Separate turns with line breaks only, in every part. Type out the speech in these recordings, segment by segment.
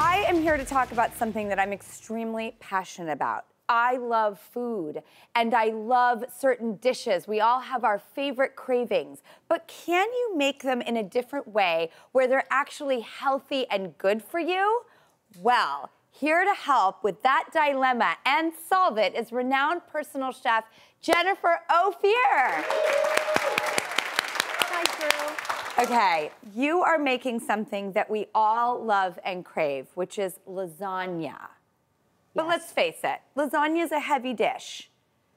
I am here to talk about something that I'm extremely passionate about. I love food and I love certain dishes. We all have our favorite cravings, but can you make them in a different way where they're actually healthy and good for you? Well, here to help with that dilemma and solve it is renowned personal chef Jennifer Ophir. Okay, you are making something that we all love and crave, which is lasagna. But
Yes.
let's face it, lasagna is a heavy dish.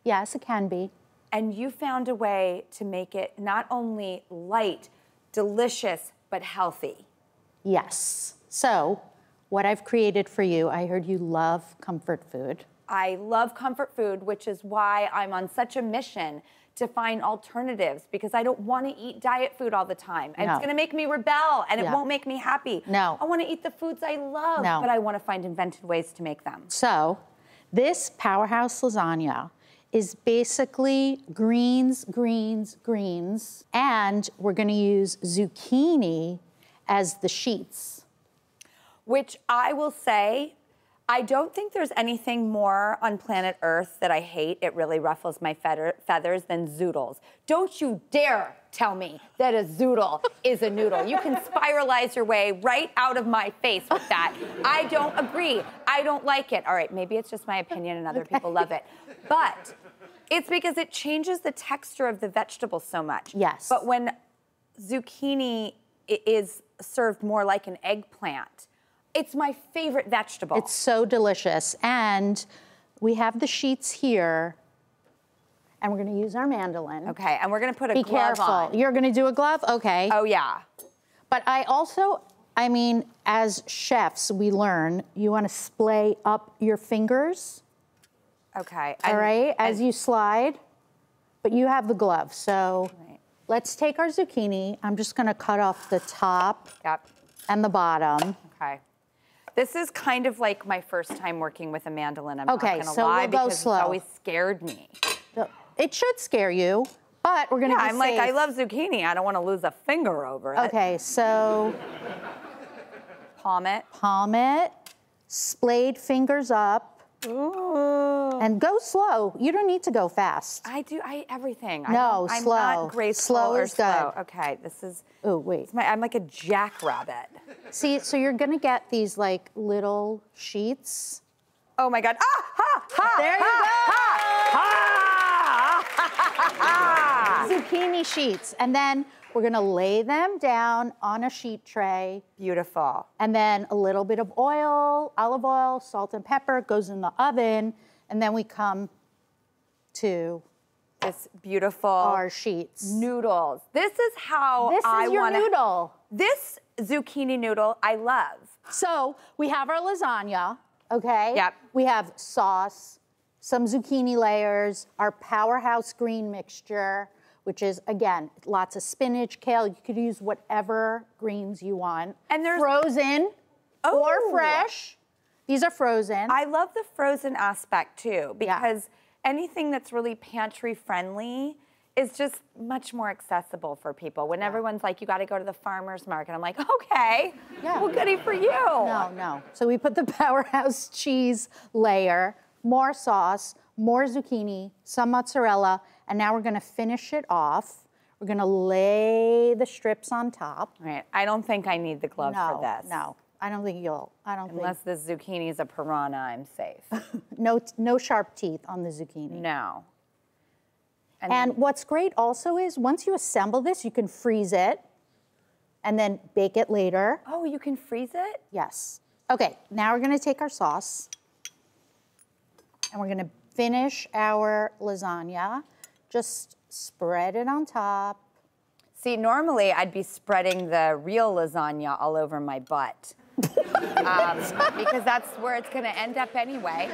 Yes, it can be.
And you found a way to make it not only light, delicious, but healthy.
Yes. So, what I've created for you, I heard you love comfort food.
I love comfort food, which is why I'm on such a mission to find alternatives because I don't want to eat diet food all the time. And
No.
it's going to make me rebel and it won't make me happy.
No.
I want to eat the foods I love,
No.
but I want to find inventive ways to make them.
So, this powerhouse lasagna is basically greens, greens, greens, and we're going to use zucchini as the sheets.
Which I will say, I don't think there's anything more on planet Earth that I hate. It really ruffles my feather, feathers than zoodles. Don't you dare tell me that a zoodle is a noodle. You can spiralize your way right out of my face with that. I don't agree. I don't like it. All right, maybe it's just my opinion and other people love it. But it's because it changes the texture of the vegetable so much.
Yes.
But when zucchini is served more like an eggplant, it's my favorite vegetable.
It's so delicious. And we have the sheets here, and we're going to use our mandolin.
okay, and we're gonna put a
Be
glove
careful.
on.
You're going to do a glove? Okay.
Oh yeah.
But I also, I mean, as chefs, we learn you want to splay up your fingers,
Okay.
all
and-
right, as
and-
you slide. But you have the glove. So
Right.
let's take our zucchini. I'm just going to cut off the top
Yep.
and the bottom.
Okay. This is kind of like my first time working with a mandolin. I'm
Okay,
not gonna
so
lie
we'll go
because
slow.
it's always scared me.
It should scare you, but we're going to
Yeah, I'm like, I love zucchini. I don't want to lose a finger over it.
Okay, so
Palm it.
palm it, splayed fingers up,
Ooh.
And go slow. You don't need to go fast.
I do. I everything.
No,
I'm
slow.
not graceful
Slow
or
is
slow.
good.
Okay, this is.
Oh, wait.
my- I'm like a jackrabbit.
See, so you're gonna get these like little sheets.
Oh my God. Ah! Ha! Ha!
There you
ha, Ha! Ha!
Zucchini sheets. And then we're gonna lay them down on a sheet tray.
Beautiful.
And then a little bit of oil, olive oil, salt and pepper goes in the oven. And then we come to
This beautiful
our sheets.
noodles. This is how
This
I
is your
wanna,
noodle.
This zucchini noodle I love.
So we have our lasagna, okay?
Yep.
We have sauce, some zucchini layers, our powerhouse green mixture, which is again lots of spinach, kale. You could use whatever greens you want.
And there's-
frozen
Oh.
or fresh. These are frozen.
I love the frozen aspect too
Yeah.
because anything that's really pantry friendly is just much more accessible for people. When everyone's like, you got to go to the farmer's market, I'm like, okay,
Yeah.
well, goody for you.
no, no. So we put the powerhouse cheese layer, more sauce, more zucchini, some mozzarella, and now we're gonna finish it off. We're gonna lay the strips on top.
Right. I don't think I need the glove
no,
for this.
No, I don't think you'll. I don't
Unless the zucchini is a piranha, I'm safe.
No, no sharp teeth on the zucchini.
no.
And what's great also is once you assemble this, you can freeze it, and then bake it later.
oh, you can freeze it?
Yes. Okay. Now we're gonna take our sauce, and we're gonna finish our lasagna. Just spread it on top.
See, normally I'd be spreading the real lasagna all over my butt. Um, because that's where it's going to end up anyway.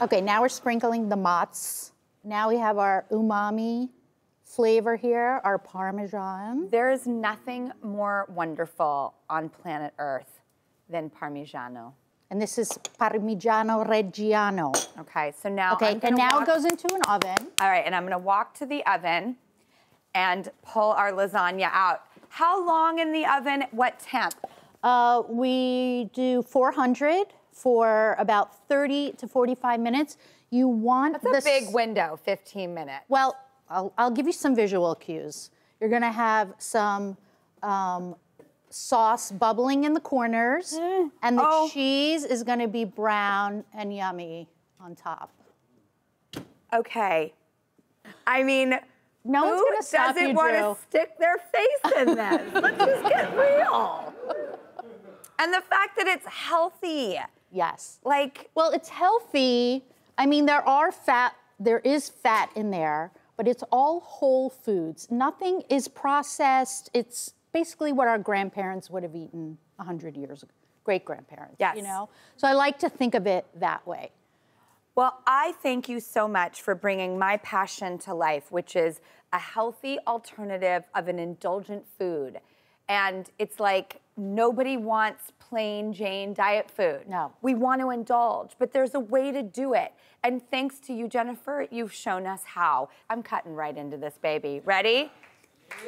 Okay. Now we're sprinkling the mozz. Now we have our umami flavor here, our parmesan.
There is nothing more wonderful on planet Earth than Parmigiano.
And this is Parmigiano Reggiano.
Okay, so now
Okay, and now
walk,
it goes into an oven.
All right, and I'm gonna walk to the oven and pull our lasagna out. How long in the oven? What temp?
Uh, we do 400 for about 30 to 45 minutes. You want
That's a big window, 15 minutes.
Well, I'll, I'll give you some visual cues. You're gonna have some um, sauce bubbling in the corners, and the
Oh.
cheese is gonna be brown and yummy on top.
Okay. I mean,
No one's gonna stop
doesn't
you,
want
Drew.
to stick their face in this? Let's just get real. And the fact that it's healthy,
Yes.
like,
Well, it's healthy. I mean, there are fat, there is fat in there, but it's all whole foods. Nothing is processed. It's basically what our grandparents would have eaten 100 years ago, great grandparents.
Yes.
You know? So I like to think of it that way.
well, I thank you so much for bringing my passion to life, which is a healthy alternative of an indulgent food. And it's like nobody wants plain Jane diet food.
No.
We want to indulge, but there's a way to do it. And thanks to you, Jennifer, you've shown us how. I'm cutting right into this baby. Ready?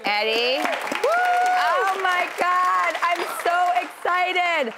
Eddie? Oh my God, I'm so excited.